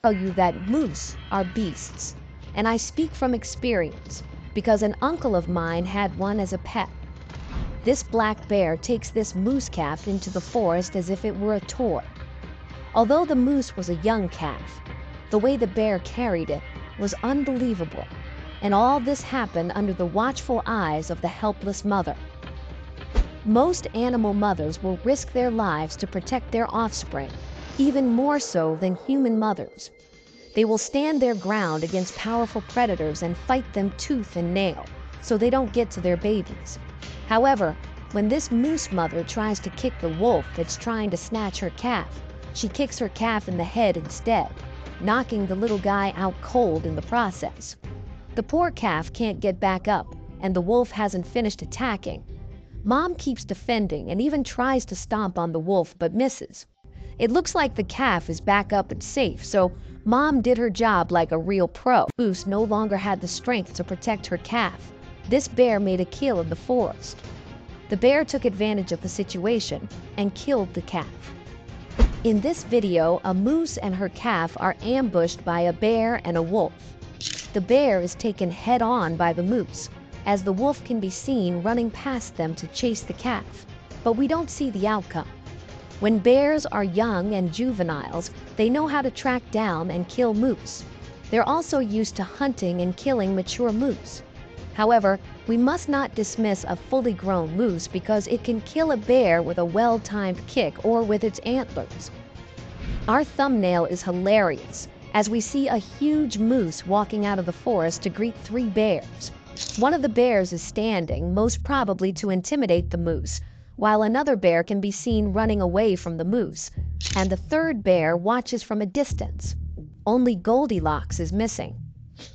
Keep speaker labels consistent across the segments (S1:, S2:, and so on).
S1: tell you that moose are beasts, and I speak from experience because an uncle of mine had one as a pet. This black bear takes this moose calf into the forest as if it were a toy. Although the moose was a young calf, the way the bear carried it was unbelievable, and all this happened under the watchful eyes of the helpless mother. Most animal mothers will risk their lives to protect their offspring, even more so than human mothers. They will stand their ground against powerful predators and fight them tooth and nail so they don't get to their babies. However, when this moose mother tries to kick the wolf that's trying to snatch her calf, she kicks her calf in the head instead, knocking the little guy out cold in the process. The poor calf can't get back up, and the wolf hasn't finished attacking Mom keeps defending and even tries to stomp on the wolf but misses. It looks like the calf is back up and safe, so Mom did her job like a real pro. Moose no longer had the strength to protect her calf. This bear made a kill in the forest. The bear took advantage of the situation and killed the calf. In this video, a moose and her calf are ambushed by a bear and a wolf. The bear is taken head on by the moose, as the wolf can be seen running past them to chase the calf, but we don't see the outcome. When bears are young and juveniles, they know how to track down and kill moose. They're also used to hunting and killing mature moose. However, we must not dismiss a fully grown moose because it can kill a bear with a well-timed kick or with its antlers. Our thumbnail is hilarious as we see a huge moose walking out of the forest to greet three bears. One of the bears is standing, most probably to intimidate the moose, while another bear can be seen running away from the moose, and the third bear watches from a distance. Only Goldilocks is missing.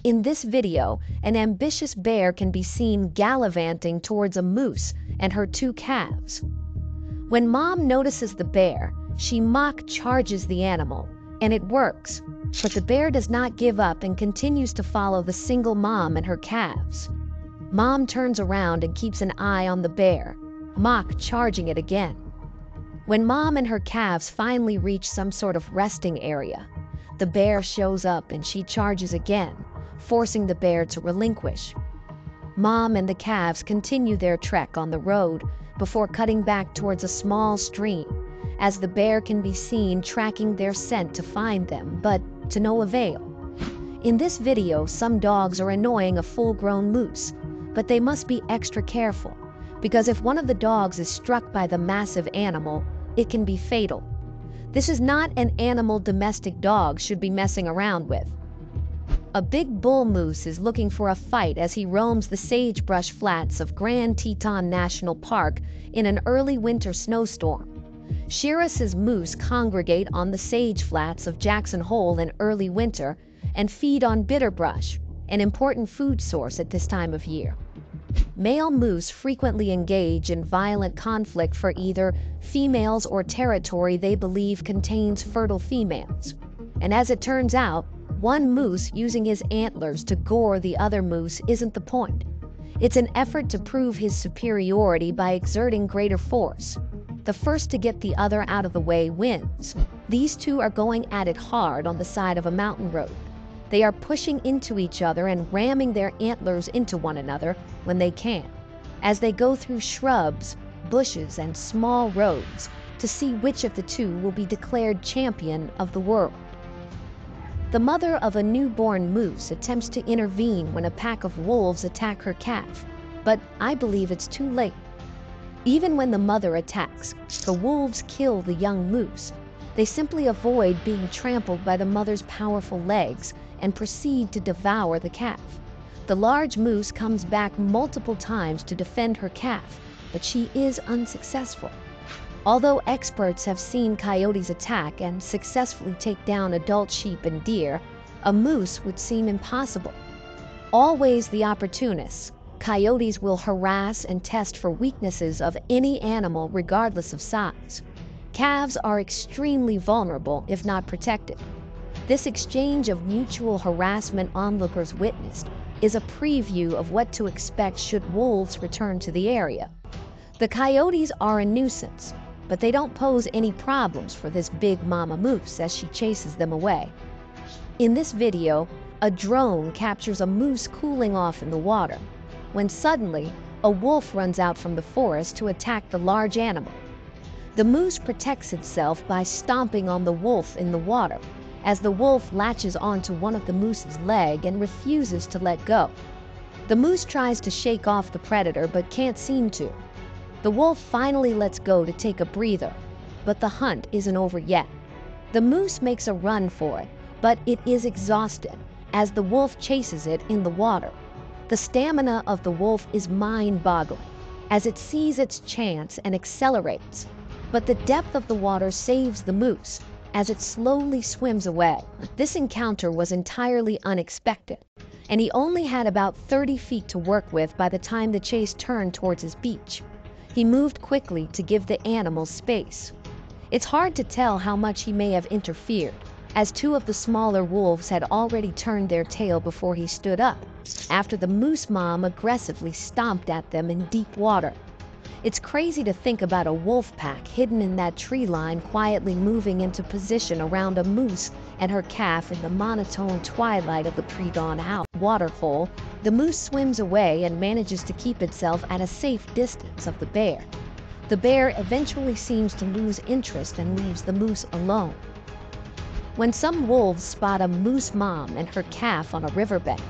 S1: In this video, an ambitious bear can be seen gallivanting towards a moose and her two calves. When mom notices the bear, she mock charges the animal, and it works. But the bear does not give up and continues to follow the single mom and her calves. Mom turns around and keeps an eye on the bear, Mock charging it again. When Mom and her calves finally reach some sort of resting area, the bear shows up and she charges again, forcing the bear to relinquish. Mom and the calves continue their trek on the road before cutting back towards a small stream, as the bear can be seen tracking their scent to find them, but to no avail. In this video, some dogs are annoying a full-grown moose, but they must be extra careful, because if one of the dogs is struck by the massive animal, it can be fatal. This is not an animal domestic dog should be messing around with. A big bull moose is looking for a fight as he roams the sagebrush flats of Grand Teton National Park in an early winter snowstorm. Shiras' moose congregate on the sage flats of Jackson Hole in early winter and feed on bitterbrush, an important food source at this time of year. Male moose frequently engage in violent conflict for either females or territory they believe contains fertile females. And as it turns out, one moose using his antlers to gore the other moose isn't the point. It's an effort to prove his superiority by exerting greater force. The first to get the other out of the way wins. These two are going at it hard on the side of a mountain road. They are pushing into each other and ramming their antlers into one another when they can, as they go through shrubs, bushes, and small roads to see which of the two will be declared champion of the world. The mother of a newborn moose attempts to intervene when a pack of wolves attack her calf, but I believe it's too late. Even when the mother attacks, the wolves kill the young moose. They simply avoid being trampled by the mother's powerful legs and proceed to devour the calf. The large moose comes back multiple times to defend her calf, but she is unsuccessful. Although experts have seen coyotes attack and successfully take down adult sheep and deer, a moose would seem impossible. Always the opportunists, coyotes will harass and test for weaknesses of any animal regardless of size. Calves are extremely vulnerable if not protected. This exchange of mutual harassment onlookers witnessed is a preview of what to expect should wolves return to the area. The coyotes are a nuisance, but they don't pose any problems for this big mama moose as she chases them away. In this video, a drone captures a moose cooling off in the water, when suddenly, a wolf runs out from the forest to attack the large animal. The moose protects itself by stomping on the wolf in the water, as the wolf latches onto one of the moose's leg and refuses to let go. The moose tries to shake off the predator but can't seem to. The wolf finally lets go to take a breather, but the hunt isn't over yet. The moose makes a run for it, but it is exhausted as the wolf chases it in the water. The stamina of the wolf is mind boggling as it sees its chance and accelerates. But the depth of the water saves the moose as it slowly swims away. This encounter was entirely unexpected, and he only had about 30 feet to work with by the time the chase turned towards his beach. He moved quickly to give the animal space. It's hard to tell how much he may have interfered, as two of the smaller wolves had already turned their tail before he stood up, after the moose mom aggressively stomped at them in deep water. It's crazy to think about a wolf pack hidden in that tree line quietly moving into position around a moose and her calf in the monotone twilight of the pre-dawn out waterhole. The moose swims away and manages to keep itself at a safe distance of the bear. The bear eventually seems to lose interest and leaves the moose alone. When some wolves spot a moose mom and her calf on a riverbank,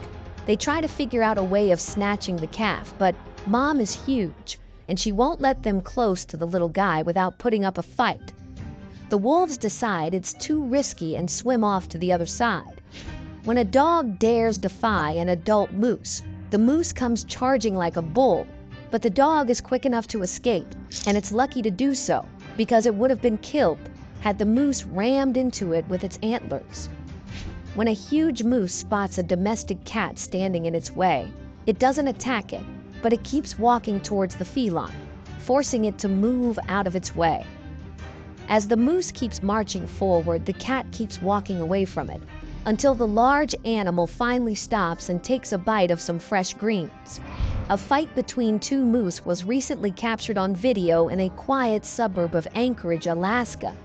S1: they try to figure out a way of snatching the calf, but mom is huge and she won't let them close to the little guy without putting up a fight. The wolves decide it's too risky and swim off to the other side. When a dog dares defy an adult moose, the moose comes charging like a bull, but the dog is quick enough to escape, and it's lucky to do so because it would have been killed had the moose rammed into it with its antlers. When a huge moose spots a domestic cat standing in its way, it doesn't attack it, but it keeps walking towards the feline, forcing it to move out of its way. As the moose keeps marching forward, the cat keeps walking away from it, until the large animal finally stops and takes a bite of some fresh greens. A fight between two moose was recently captured on video in a quiet suburb of Anchorage, Alaska,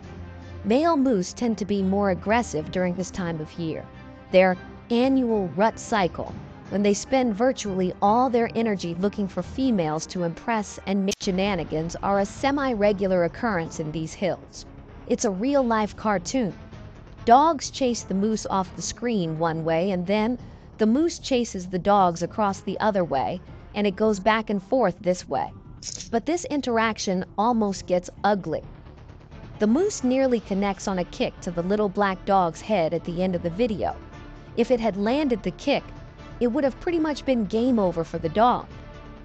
S1: Male moose tend to be more aggressive during this time of year, their annual rut cycle, when they spend virtually all their energy looking for females to impress and make shenanigans are a semi-regular occurrence in these hills. It's a real-life cartoon. Dogs chase the moose off the screen one way and then the moose chases the dogs across the other way and it goes back and forth this way. But this interaction almost gets ugly. The moose nearly connects on a kick to the little black dog's head at the end of the video. If it had landed the kick, it would have pretty much been game over for the dog.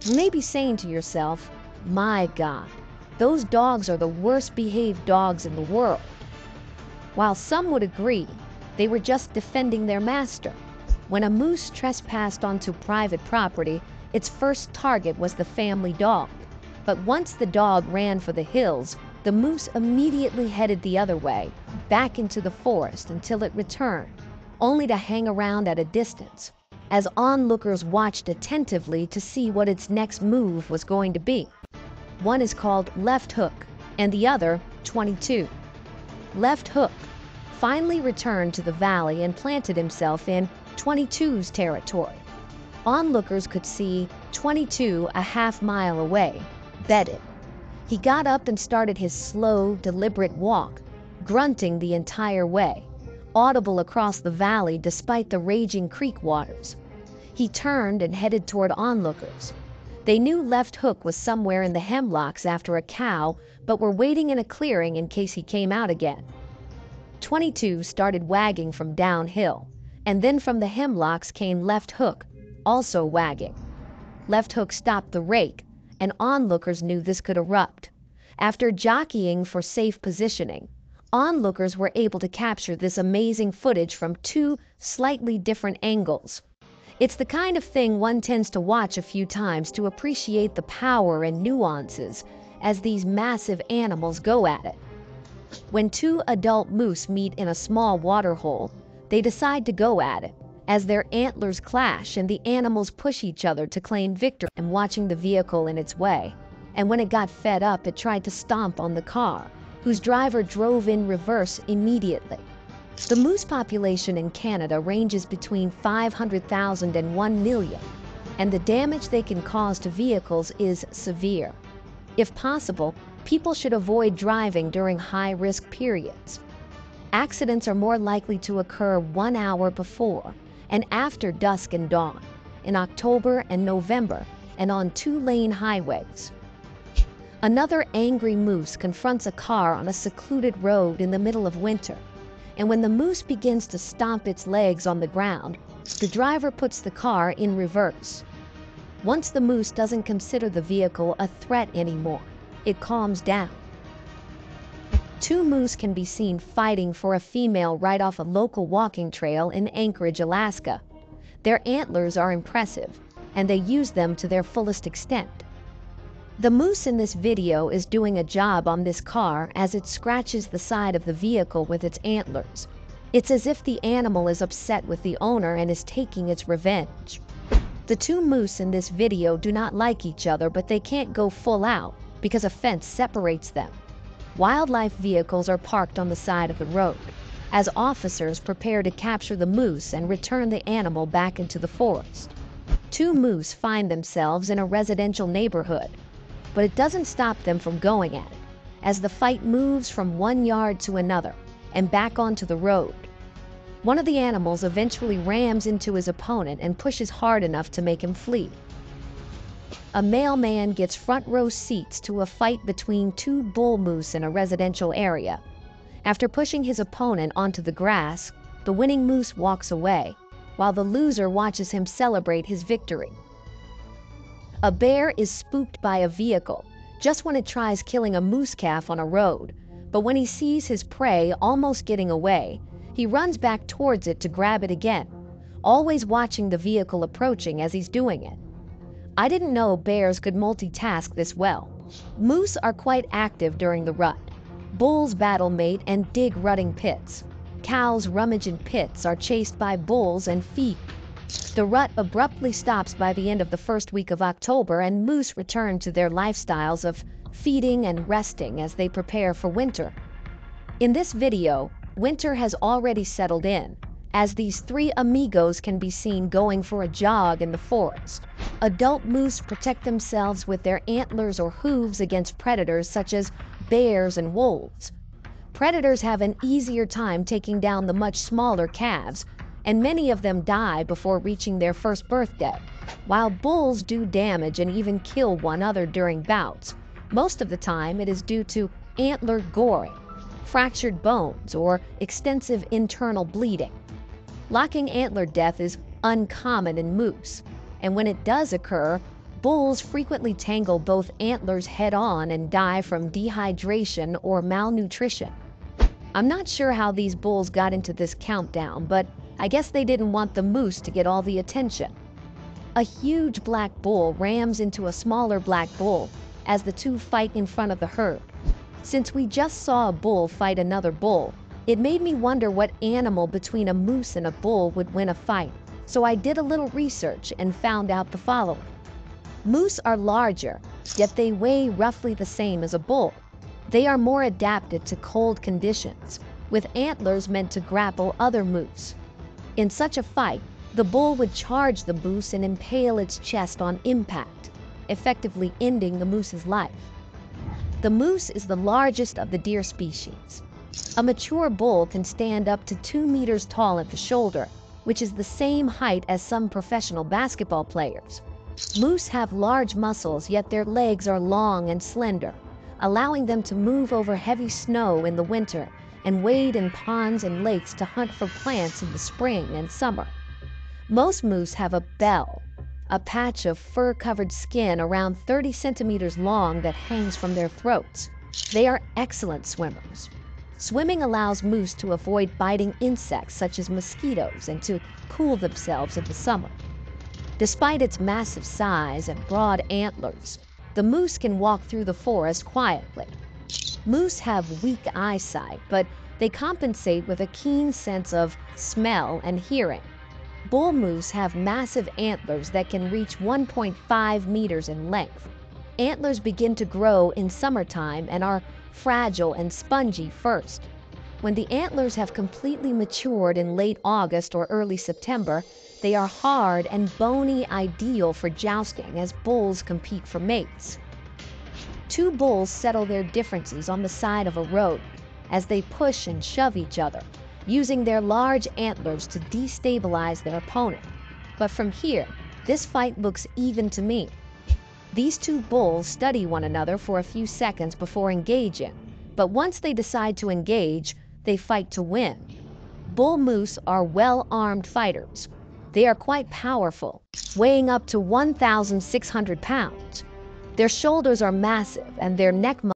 S1: You may be saying to yourself, my God, those dogs are the worst behaved dogs in the world. While some would agree, they were just defending their master. When a moose trespassed onto private property, its first target was the family dog. But once the dog ran for the hills, the moose immediately headed the other way, back into the forest until it returned, only to hang around at a distance, as onlookers watched attentively to see what its next move was going to be. One is called Left Hook, and the other, 22. Left Hook finally returned to the valley and planted himself in 22's territory. Onlookers could see 22 a half mile away, bedded. He got up and started his slow, deliberate walk, grunting the entire way, audible across the valley despite the raging creek waters. He turned and headed toward onlookers. They knew Left Hook was somewhere in the hemlocks after a cow, but were waiting in a clearing in case he came out again. 22 started wagging from downhill, and then from the hemlocks came Left Hook, also wagging. Left Hook stopped the rake, and onlookers knew this could erupt. After jockeying for safe positioning, onlookers were able to capture this amazing footage from two slightly different angles. It's the kind of thing one tends to watch a few times to appreciate the power and nuances as these massive animals go at it. When two adult moose meet in a small waterhole, they decide to go at it as their antlers clash and the animals push each other to claim victory and watching the vehicle in its way. And when it got fed up, it tried to stomp on the car, whose driver drove in reverse immediately. The moose population in Canada ranges between 500,000 and 1 million, and the damage they can cause to vehicles is severe. If possible, people should avoid driving during high risk periods. Accidents are more likely to occur one hour before and after dusk and dawn, in October and November, and on two lane highways. Another angry moose confronts a car on a secluded road in the middle of winter, and when the moose begins to stomp its legs on the ground, the driver puts the car in reverse. Once the moose doesn't consider the vehicle a threat anymore, it calms down. Two moose can be seen fighting for a female right off a local walking trail in Anchorage, Alaska. Their antlers are impressive, and they use them to their fullest extent. The moose in this video is doing a job on this car as it scratches the side of the vehicle with its antlers. It's as if the animal is upset with the owner and is taking its revenge. The two moose in this video do not like each other, but they can't go full out because a fence separates them. Wildlife vehicles are parked on the side of the road as officers prepare to capture the moose and return the animal back into the forest. Two moose find themselves in a residential neighborhood but it doesn't stop them from going at it as the fight moves from one yard to another and back onto the road. One of the animals eventually rams into his opponent and pushes hard enough to make him flee. A mailman gets front row seats to a fight between two bull moose in a residential area. After pushing his opponent onto the grass, the winning moose walks away, while the loser watches him celebrate his victory. A bear is spooked by a vehicle just when it tries killing a moose calf on a road, but when he sees his prey almost getting away, he runs back towards it to grab it again, always watching the vehicle approaching as he's doing it. I didn't know bears could multitask this well. Moose are quite active during the rut. Bulls battle mate and dig rutting pits. Cows rummage in pits, are chased by bulls, and feed the rut abruptly stops by the end of the first week of October, and moose return to their lifestyles of feeding and resting as they prepare for winter. In this video, winter has already settled in, as these three amigos can be seen going for a jog in the forest. Adult moose protect themselves with their antlers or hooves against predators such as bears and wolves. Predators have an easier time taking down the much smaller calves and many of them die before reaching their first birthday. While bulls do damage and even kill one other during bouts, most of the time it is due to antler goring, fractured bones, or extensive internal bleeding. Locking antler death is uncommon in moose, and when it does occur, bulls frequently tangle both antlers head on and die from dehydration or malnutrition. I'm not sure how these bulls got into this countdown, but I guess they didn't want the moose to get all the attention. A huge black bull rams into a smaller black bull as the two fight in front of the herd. Since we just saw a bull fight another bull, it made me wonder what animal between a moose and a bull would win a fight. So I did a little research and found out the following. Moose are larger, yet they weigh roughly the same as a bull. They are more adapted to cold conditions, with antlers meant to grapple other moose. In such a fight, the bull would charge the moose and impale its chest on impact, effectively ending the moose's life. The moose is the largest of the deer species. A mature bull can stand up to two meters tall at the shoulder, which is the same height as some professional basketball players. Moose have large muscles, yet their legs are long and slender, allowing them to move over heavy snow in the winter and wade in ponds and lakes to hunt for plants in the spring and summer. Most moose have a bell, a patch of fur covered skin around 30 centimeters long that hangs from their throats. They are excellent swimmers. Swimming allows moose to avoid biting insects such as mosquitoes and to cool themselves in the summer. Despite its massive size and broad antlers, the moose can walk through the forest quietly. Moose have weak eyesight, but they compensate with a keen sense of smell and hearing. Bull moose have massive antlers that can reach 1.5 meters in length. Antlers begin to grow in summertime and are fragile and spongy first. When the antlers have completely matured in late August or early September, they are hard and bony, ideal for jousting as bulls compete for mates. Two bulls settle their differences on the side of a road as they push and shove each other, using their large antlers to destabilize their opponent. But from here, this fight looks even to me. These two bulls study one another for a few seconds before engaging, but once they decide to engage, they fight to win. Bull moose are well-armed fighters. They are quite powerful, weighing up to 1,600 pounds. Their shoulders are massive and their neck